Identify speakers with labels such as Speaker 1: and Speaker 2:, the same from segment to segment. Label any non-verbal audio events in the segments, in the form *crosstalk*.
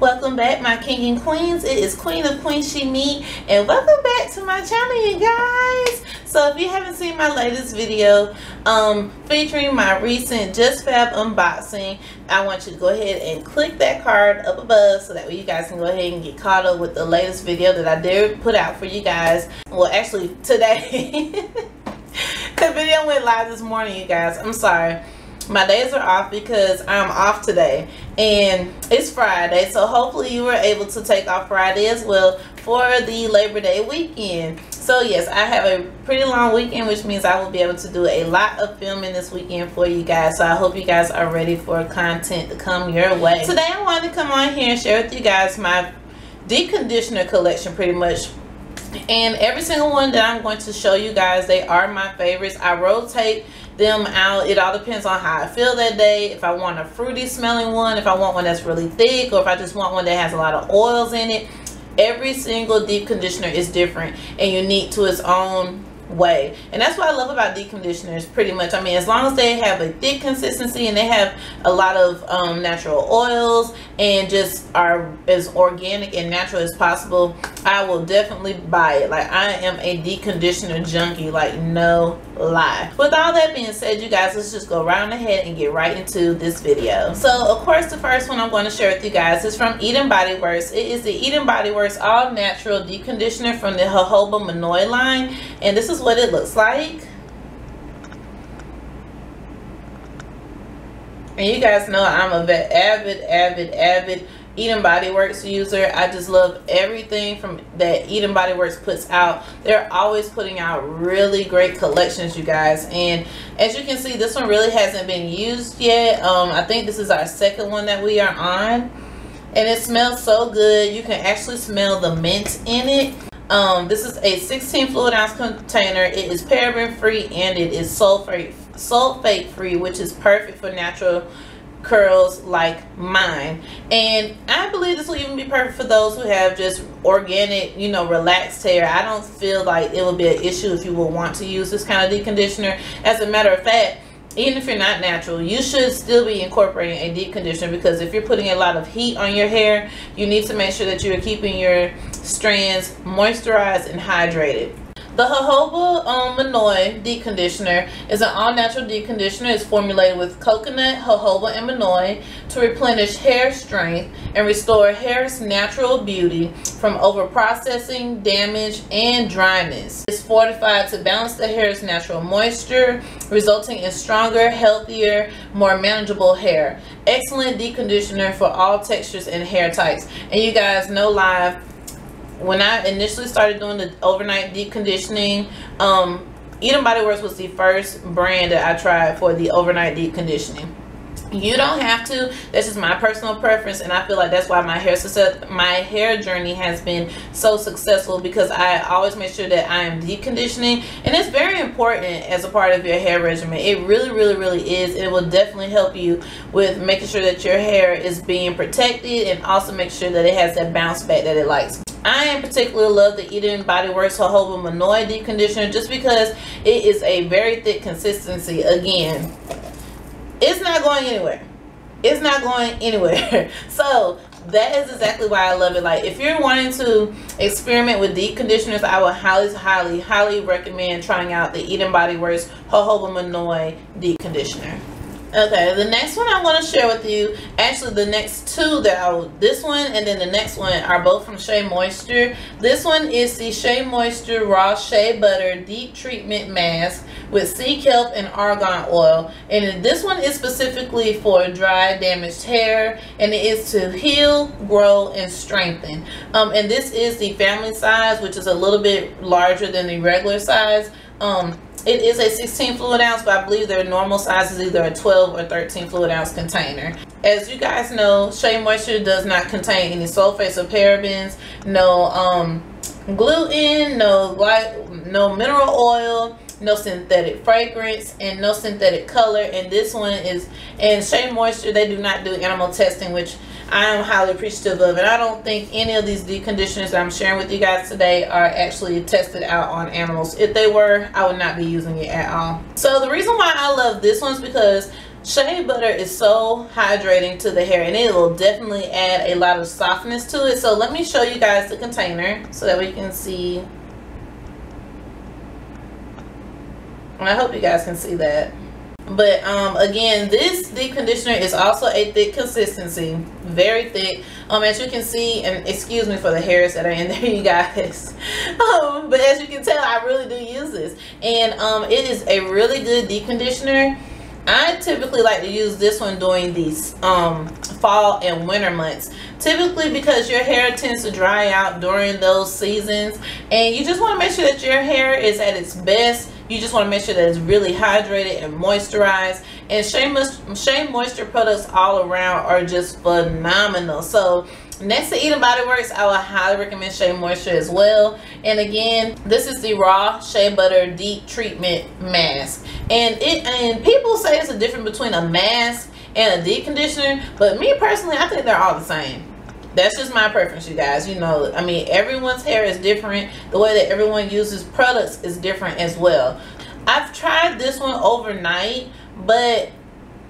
Speaker 1: welcome back my king and queens. It is queen of queens she me and welcome back to my channel you guys. So if you haven't seen my latest video um, featuring my recent JustFab unboxing i want you to go ahead and click that card up above so that way you guys can go ahead and get caught up with the latest video that i did put out for you guys. Well actually today *laughs* the video went live this morning you guys. I'm sorry my days are off because I'm off today. And it's Friday so hopefully you were able to take off Friday as well for the Labor Day weekend. So yes I have a pretty long weekend which means I will be able to do a lot of filming this weekend for you guys. So I hope you guys are ready for content to come your way. Today I wanted to come on here and share with you guys my deep conditioner collection pretty much. And every single one that I'm going to show you guys they are my favorites. I rotate them out. It all depends on how I feel that day. If I want a fruity smelling one if I want one that's really thick or if I just want one that has a lot of oils in it every single deep conditioner is different and unique to its own way. And that's what I love about deep conditioners pretty much. I mean as long as they have a thick consistency and they have a lot of um, natural oils and just are as organic and natural as possible I will definitely buy it. Like I am a deep conditioner junkie. Like no lie. With all that being said you guys let's just go right ahead and get right into this video. So of course the first one I'm going to share with you guys is from Eden Body Works it is the Eden Body Works all natural deep conditioner from the jojoba monoi line and this is what it looks like. And you guys know I'm a avid avid avid Eden Body Works user. I just love everything from that Eden Body Works puts out. They're always putting out really great collections, you guys. And as you can see, this one really hasn't been used yet. Um, I think this is our second one that we are on. And it smells so good. You can actually smell the mint in it. Um, this is a 16 fluid ounce container. It is paraben free and it is sulfate sulfate free, which is perfect for natural curls like mine. And I believe this will even be perfect for those who have just organic you know relaxed hair. I don't feel like it will be an issue if you will want to use this kind of deep conditioner as a matter of fact even if you're not natural you should still be incorporating a deep conditioner because if you're putting a lot of heat on your hair you need to make sure that you're keeping your strands moisturized and hydrated the jojoba um, monoi deep conditioner is an all-natural deep conditioner. It's formulated with coconut, jojoba, and monoi to replenish hair strength and restore hair's natural beauty from over-processing, damage, and dryness. It's fortified to balance the hair's natural moisture, resulting in stronger, healthier, more manageable hair. Excellent deep conditioner for all textures and hair types. And you guys know live when I initially started doing the overnight deep conditioning, um, Eden Body Works was the first brand that I tried for the overnight deep conditioning. You don't have to. That's just my personal preference, and I feel like that's why my hair success, my hair journey has been so successful because I always make sure that I am deep conditioning, and it's very important as a part of your hair regimen. It really, really, really is. It will definitely help you with making sure that your hair is being protected, and also make sure that it has that bounce back that it likes. I in particular love the Eden Body Works Jojoba Monoi Deep Conditioner just because it is a very thick consistency. Again, it's not going anywhere. It's not going *laughs* anywhere. so that is exactly why I love it. Like if you're wanting to experiment with deep conditioners, I would highly, highly, highly recommend trying out the Eden Body Works Jojoba Monoi Deep Conditioner. Okay, the next one I want to share with you, actually the next two that I this one and then the next one are both from Shea Moisture. This one is the Shea Moisture Raw Shea Butter Deep Treatment Mask with sea kelp and argan oil. And this one is specifically for dry, damaged hair and it is to heal, grow, and strengthen. Um, and this is the family size, which is a little bit larger than the regular size. Um, it is a 16 fluid ounce, but I believe their normal size is either a 12 or 13 fluid ounce container. As you guys know, Shea Moisture does not contain any sulfates or parabens, no um, gluten, no, light, no mineral oil, no synthetic fragrance and no synthetic color and this one is and Shea Moisture they do not do animal testing which I am highly appreciative of and I don't think any of these deep conditioners I'm sharing with you guys today are actually tested out on animals. If they were I would not be using it at all. So the reason why I love this one is because shea butter is so hydrating to the hair and it will definitely add a lot of softness to it. So let me show you guys the container so that we can see. I hope you guys can see that but um again this deep conditioner is also a thick consistency. Very thick. Um as you can see and excuse me for the hairs that are in *laughs* there you guys. *laughs* Um but as you can tell i really do use this. And um it is a really good deep conditioner. I typically like to use this one during these um, fall and winter months. Typically because your hair tends to dry out during those seasons. And you just want to make sure that your hair is at its best you just want to make sure that it's really hydrated and moisturized. And Shea, Shea Moisture products all around are just phenomenal. So next to Eden Body Works, I would highly recommend Shea Moisture as well. And again, this is the Raw Shea Butter Deep Treatment Mask. And it and people say it's a difference between a mask and a deep conditioner. But me personally, I think they're all the same that's just my preference you guys. You know i mean everyone's hair is different. The way that everyone uses products is different as well. I've tried this one overnight but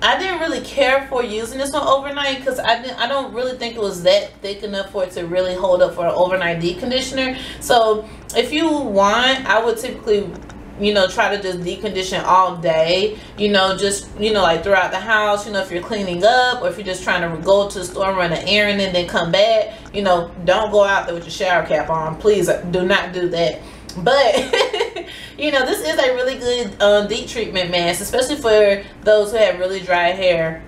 Speaker 1: I didn't really care for using this one overnight because I didn't I don't really think it was that thick enough for it to really hold up for an overnight deep conditioner. So if you want, I would typically you know try to just deep condition all day you know just you know like throughout the house you know if you're cleaning up or if you're just trying to go to the store and run an errand and then come back you know don't go out there with your shower cap on. Please uh, do not do that. But *laughs* you know this is a really good um, deep treatment mask especially for those who have really dry hair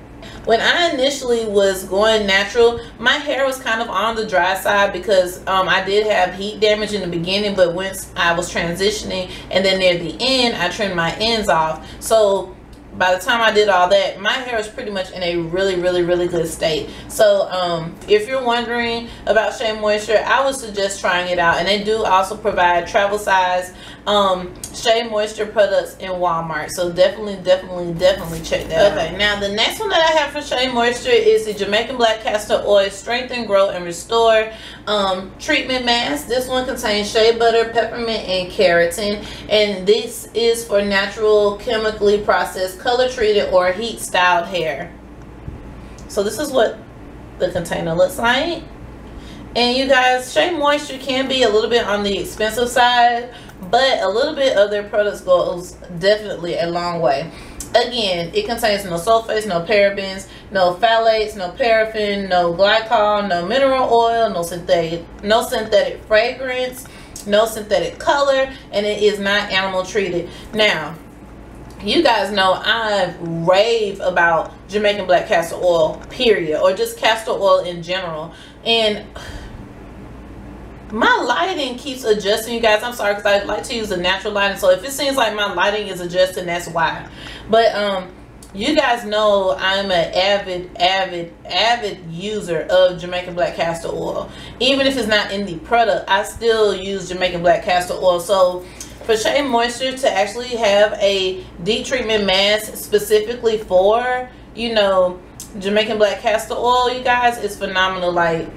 Speaker 1: when I initially was going natural, my hair was kind of on the dry side because um, I did have heat damage in the beginning, but once I was transitioning and then near the end, I trimmed my ends off. So by the time I did all that, my hair was pretty much in a really, really, really good state. So um, if you're wondering about Shea Moisture, I would suggest trying it out. And they do also provide travel size um, Shea Moisture products in Walmart. So definitely, definitely, definitely check that okay, out. now the next one that I have for Shea Moisture is the Jamaican Black Castor Oil Strengthen, Grow, and Restore um, Treatment Mask. This one contains shea butter, peppermint, and keratin. And this is for natural, chemically processed, color treated, or heat styled hair. So this is what the container looks like. And you guys, Shea Moisture can be a little bit on the expensive side but a little bit of their products goes definitely a long way. Again it contains no sulfates no parabens no phthalates no paraffin no glycol no mineral oil no synthetic no synthetic fragrance no synthetic color and it is not animal treated. Now you guys know I rave about Jamaican black castor oil period or just castor oil in general. And my lighting keeps adjusting you guys. I'm sorry because i like to use the natural lighting. So if it seems like my lighting is adjusting that's why. But um you guys know i'm an avid avid avid user of jamaican black castor oil. Even if it's not in the product i still use jamaican black castor oil. So for shea moisture to actually have a deep treatment mask specifically for you know jamaican black castor oil you guys is phenomenal. Like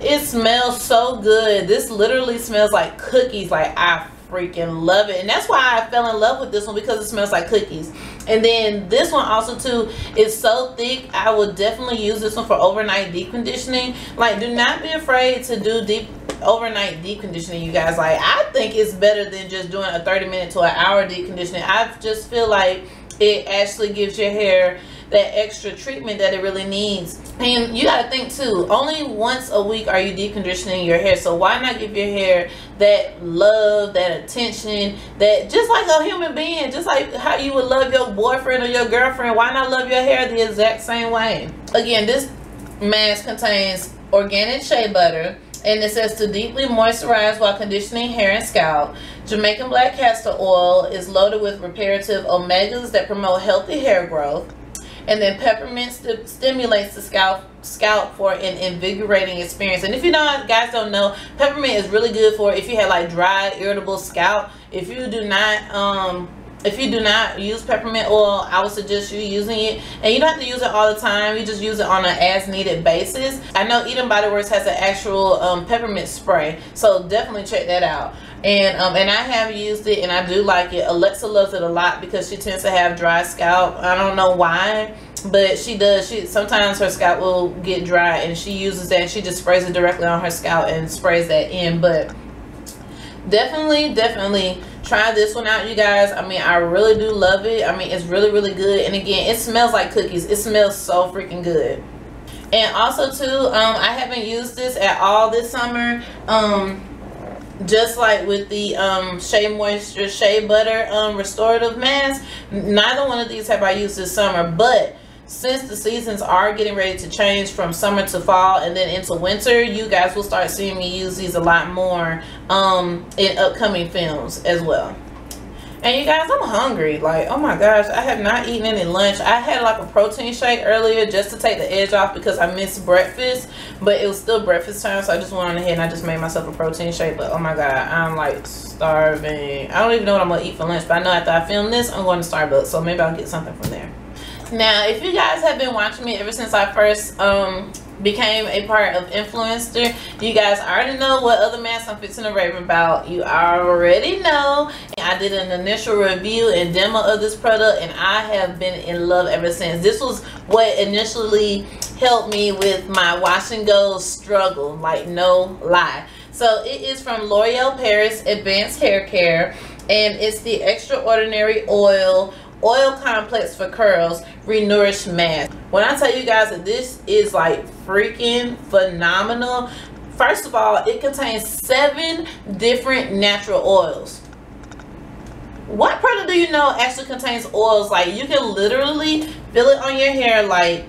Speaker 1: it smells so good. This literally smells like cookies. Like I freaking love it. And that's why I fell in love with this one because it smells like cookies. And then this one also too is so thick. I would definitely use this one for overnight deep conditioning. Like do not be afraid to do deep overnight deep conditioning you guys like i think it's better than just doing a 30 minute to an hour deep conditioning i just feel like it actually gives your hair that extra treatment that it really needs. And you got to think too, only once a week are you deconditioning your hair. So why not give your hair that love, that attention, that just like a human being, just like how you would love your boyfriend or your girlfriend, why not love your hair the exact same way? Again, this mask contains organic shea butter, and it says to deeply moisturize while conditioning hair and scalp. Jamaican black castor oil is loaded with reparative omegas that promote healthy hair growth. And then peppermint st stimulates the scalp scalp for an invigorating experience. And if you don't, guys don't know, peppermint is really good for if you have like dry, irritable scalp. If you do not um, if you do not use peppermint oil i would suggest you using it. And you don't have to use it all the time. You just use it on an as needed basis. I know eden body works has an actual um, peppermint spray. So definitely check that out and um, and I have used it and I do like it. Alexa loves it a lot because she tends to have dry scalp. I don't know why, but she does. She sometimes her scalp will get dry and she uses that. she just sprays it directly on her scalp and sprays that in. But definitely, definitely try this one out, you guys. I mean, I really do love it. I mean, it's really, really good. And again, it smells like cookies. It smells so freaking good. And also too, um, I haven't used this at all this summer. Um, just like with the um, Shea Moisture Shea Butter um, Restorative Mask, neither one of these have I used this summer, but since the seasons are getting ready to change from summer to fall and then into winter, you guys will start seeing me use these a lot more um, in upcoming films as well. And you guys, I'm hungry. Like, oh my gosh, I have not eaten any lunch. I had like a protein shake earlier just to take the edge off because I missed breakfast. But it was still breakfast time, so I just went on ahead and I just made myself a protein shake. But oh my god, I'm like starving. I don't even know what I'm gonna eat for lunch, but I know after I film this, I'm going to Starbucks. So maybe I'll get something from there. Now, if you guys have been watching me ever since I first um, became a part of Influenster You guys already know what other masks I'm fixing to rave about. You already know. I did an initial review and demo of this product and I have been in love ever since. This was what initially helped me with my wash and go struggle. Like no lie. So it is from L'Oreal Paris Advanced Hair Care and it's the Extraordinary Oil oil complex for curls renourished mask when i tell you guys that this is like freaking phenomenal first of all it contains seven different natural oils. What product do you know actually contains oils? Like you can literally feel it on your hair like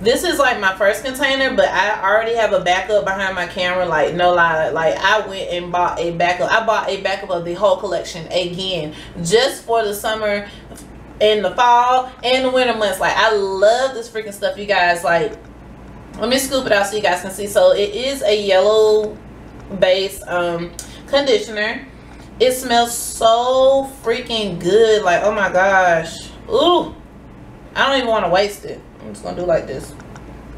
Speaker 1: this is like my first container but i already have a backup behind my camera like no lie. Like i went and bought a backup. I bought a backup of the whole collection again just for the summer in the fall and the winter months. Like i love this freaking stuff you guys. Like let me scoop it out so you guys can see. So it is a yellow base um conditioner. It smells so freaking good. Like oh my gosh. Ooh. I don't even want to waste it. I'm just gonna do like this.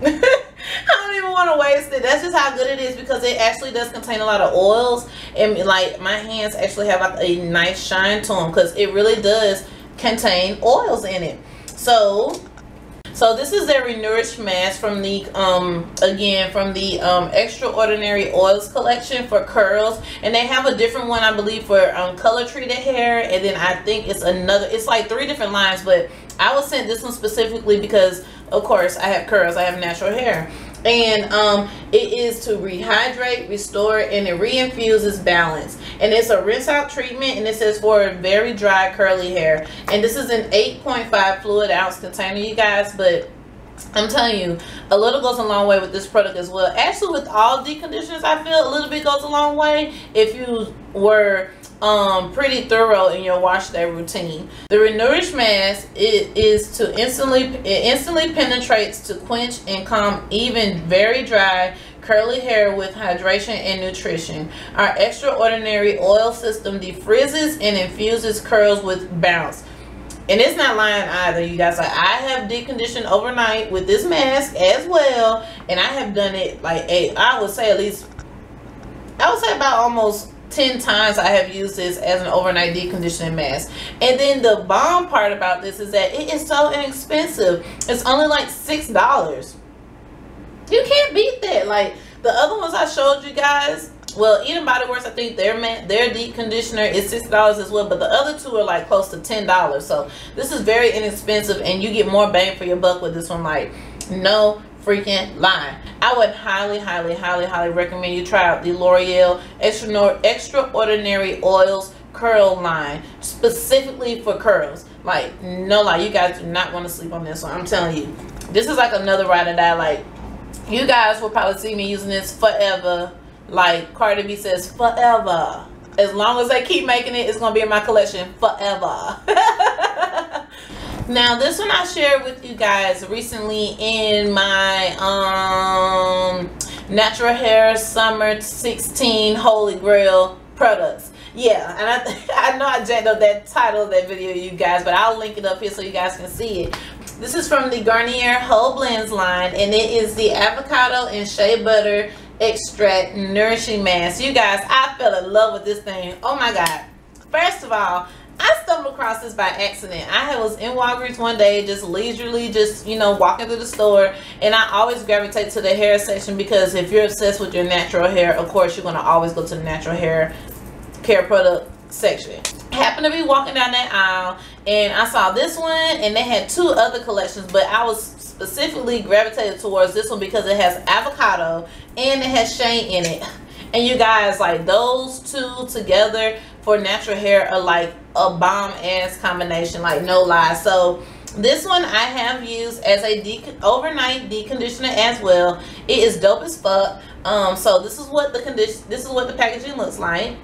Speaker 1: *laughs* I don't even want to waste it. That's just how good it is because it actually does contain a lot of oils. And like my hands actually have like a nice shine to them because it really does contain oils in it. So so this is their renourished mask from the um again from the um extraordinary oils collection for curls. And they have a different one I believe for um color treated hair. And then I think it's another it's like three different lines. But I was sent this one specifically because of course I have curls. I have natural hair and um, it is to rehydrate restore and it reinfuses balance and it's a rinse out treatment and it says for very dry curly hair and this is an 8.5 fluid ounce container you guys but I'm telling you, a little goes a long way with this product as well. Actually, with all deconditioners, I feel a little bit goes a long way if you were um pretty thorough in your wash day routine. The renourish mask it is to instantly it instantly penetrates to quench and calm even very dry curly hair with hydration and nutrition. Our extraordinary oil system defrizzes and infuses curls with bounce. And it's not lying either you guys. Like i have deconditioned overnight with this mask as well and i have done it like a i would say at least i would say about almost 10 times I have used this as an overnight deconditioning mask. And then the bomb part about this is that it is so inexpensive. It's only like $6. You can't beat that. Like the other ones I showed you guys, well, Eden Body Works, I think their their deep conditioner is $6 as well, but the other two are like close to $10. So this is very inexpensive and you get more bang for your buck with this one. Like no freaking line. I would highly, highly, highly, highly recommend you try out the L'Oreal Extraordinary Oils Curl line, specifically for curls. Like, no lie, you guys do not want to sleep on this one. I'm telling you. This is like another ride or die. Like, you guys will probably see me using this forever. Like Cardi B says, forever. As long as they keep making it, it's going to be in my collection forever. *laughs* now this one i shared with you guys recently in my um natural hair summer 16 holy grail products yeah, and I, *laughs* I know I jacked up that title of that video, you guys, but I'll link it up here so you guys can see it. This is from the Garnier Whole Blends line, and it is the avocado and shea butter extract nourishing mask. You guys, I fell in love with this thing. Oh my God. First of all, across this by accident. I was in Walgreens one day, just leisurely, just, you know, walking through the store. And I always gravitate to the hair section because if you're obsessed with your natural hair, of course, you're going to always go to the natural hair care product section. happened to be walking down that aisle and I saw this one and they had two other collections, but I was specifically gravitated towards this one because it has avocado and it has shea in it. And you guys, like those two together for natural hair are like a bomb ass combination, like no lie. So this one I have used as a de overnight deconditioner as well. It is dope as fuck. Um, so this is what the condition, this is what the packaging looks like.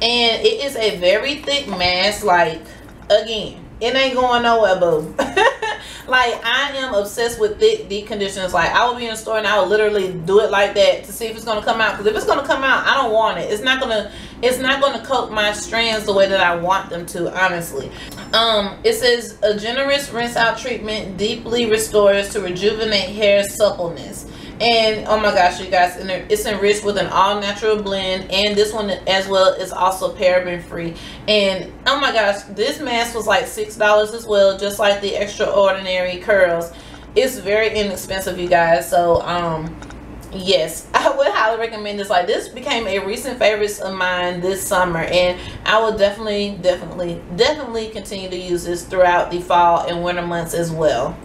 Speaker 1: And it is a very thick mask, like again, it ain't going nowhere, boo. *laughs* like I am obsessed with thick deep conditioners. Like I will be in a store and I will literally do it like that to see if it's gonna come out. Because if it's gonna come out, I don't want it. It's not gonna it's not gonna coat my strands the way that I want them to, honestly. Um, it says a generous rinse out treatment deeply restores to rejuvenate hair suppleness and oh my gosh you guys it's enriched with an all-natural blend and this one as well is also paraben free. And oh my gosh this mask was like six dollars as well just like the extraordinary curls. It's very inexpensive you guys so um yes. *laughs* I would highly recommend this. Like this became a recent favorite of mine this summer and i will definitely definitely definitely continue to use this throughout the fall and winter months as well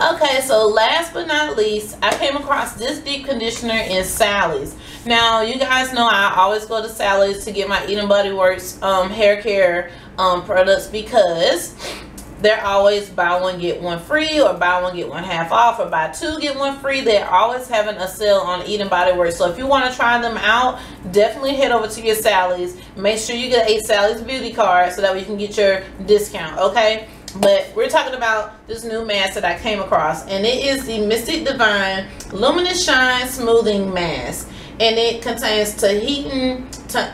Speaker 1: Okay, so last but not least, I came across this deep conditioner in Sally's. Now, you guys know I always go to Sally's to get my Eden Body Works um, hair care um, products because they're always buy one get one free or buy one get one half off or buy two get one free. They're always having a sale on Eden Body Works. So if you want to try them out definitely head over to your Sally's. Make sure you get a Sally's beauty card so that we can get your discount okay but we're talking about this new mask that I came across and it is the Mystic Divine Luminous Shine Smoothing Mask and it contains Tahitian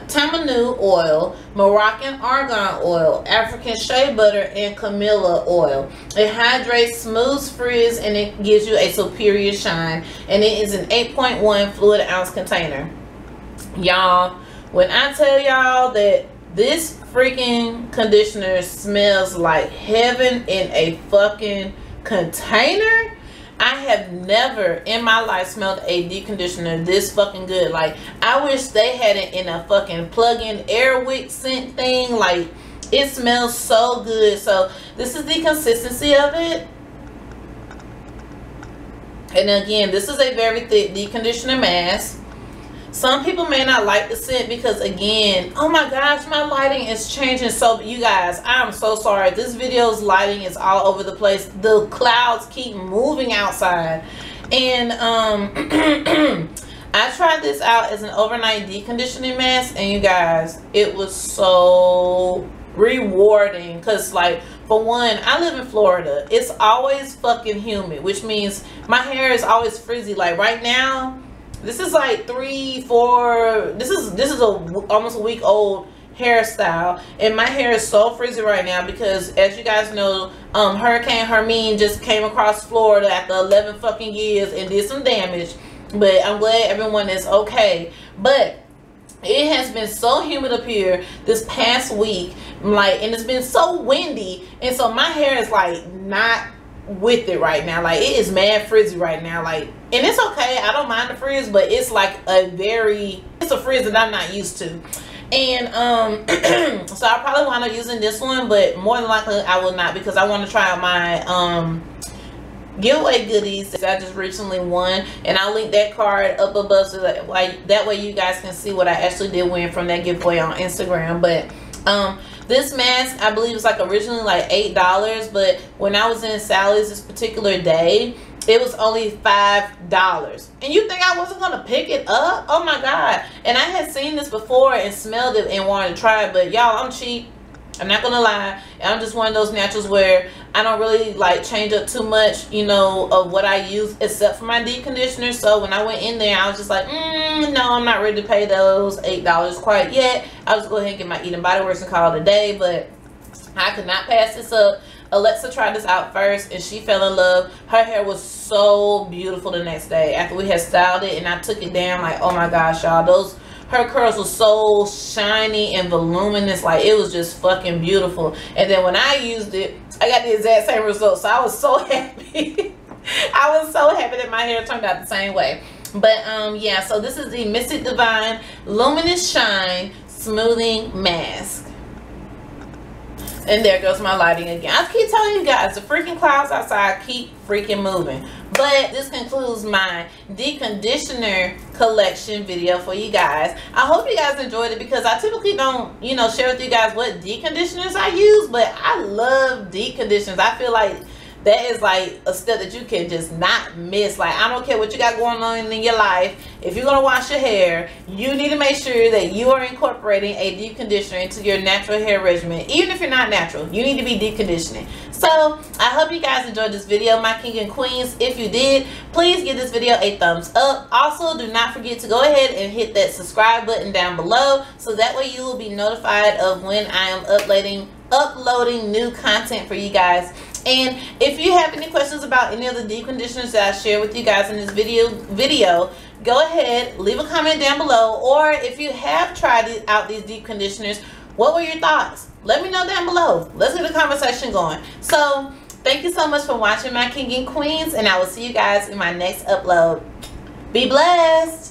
Speaker 1: tamanu oil, Moroccan argan oil, African shea butter, and camellia oil. It hydrates, smooths frizz, and it gives you a superior shine. And it is an 8.1 fluid ounce container. Y'all, when I tell y'all that this freaking conditioner smells like heaven in a fucking container. I have never in my life smelled a deep conditioner this fucking good. Like, I wish they had it in a fucking plug-in Airwick scent thing. Like, it smells so good. So, this is the consistency of it. And again, this is a very thick deep conditioner mask. Some people may not like the scent because again, oh my gosh, my lighting is changing. So you guys, I'm so sorry. This video's lighting is all over the place. The clouds keep moving outside. And um *clears throat* I tried this out as an overnight deconditioning mask and you guys, it was so rewarding because like for one i live in florida it's always fucking humid which means my hair is always frizzy like right now this is like three, four. This is this is a almost a week old hairstyle, and my hair is so frizzy right now because, as you guys know, um, Hurricane Hermine just came across Florida after 11 fucking years and did some damage. But I'm glad everyone is okay. But it has been so humid up here this past week like and it's been so windy and so my hair is like not with it right now. Like it is mad frizzy right now. Like and it's okay. I don't mind the frizz, but it's like a very it's a frizz that I'm not used to. And um *clears throat* so I probably wind up using this one, but more than likely I will not because I want to try out my um giveaway goodies I just recently won and I'll link that card up above so that way that way you guys can see what I actually did win from that giveaway on Instagram but um this mask, I believe, was like originally like eight dollars, but when I was in Sally's this particular day, it was only five dollars. And you think I wasn't gonna pick it up? Oh my god! And I had seen this before and smelled it and wanted to try it, but y'all, I'm cheap. I'm not gonna lie. I'm just one of those naturals where I don't really like change up too much, you know, of what I use except for my deep conditioner. So when I went in there, I was just like, mm, no, I'm not ready to pay those $8 quite yet. I'll just go ahead and get my Eden Body Works and call it a day. But I could not pass this up. Alexa tried this out first and she fell in love. Her hair was so beautiful the next day after we had styled it and I took it down like, oh my gosh, y'all, those her curls were so shiny and voluminous like it was just fucking beautiful and then when i used it i got the exact same results so i was so *laughs* happy i was so happy that my hair turned out the same way but um yeah so this is the mystic divine luminous shine smoothing mask and there goes my lighting again. I keep telling you guys, the freaking clouds outside keep freaking moving. But this concludes my deep conditioner collection video for you guys. I hope you guys enjoyed it because I typically don't, you know, share with you guys what deep conditioners I use. But I love deep conditioners. I feel like that is like a step that you can just not miss. Like, I don't care what you got going on in your life. If you're going to wash your hair, you need to make sure that you are incorporating a deep conditioner into your natural hair regimen. Even if you're not natural, you need to be deep conditioning. So, I hope you guys enjoyed this video, my king and queens. If you did, please give this video a thumbs up. Also, do not forget to go ahead and hit that subscribe button down below so that way you will be notified of when I am uploading uploading new content for you guys and if you have any questions about any of the deep conditioners that I share with you guys in this video video go ahead leave a comment down below. Or if you have tried out these deep conditioners what were your thoughts? Let me know down below. Let's get the conversation going. So thank you so much for watching my king and queens and i will see you guys in my next upload. Be blessed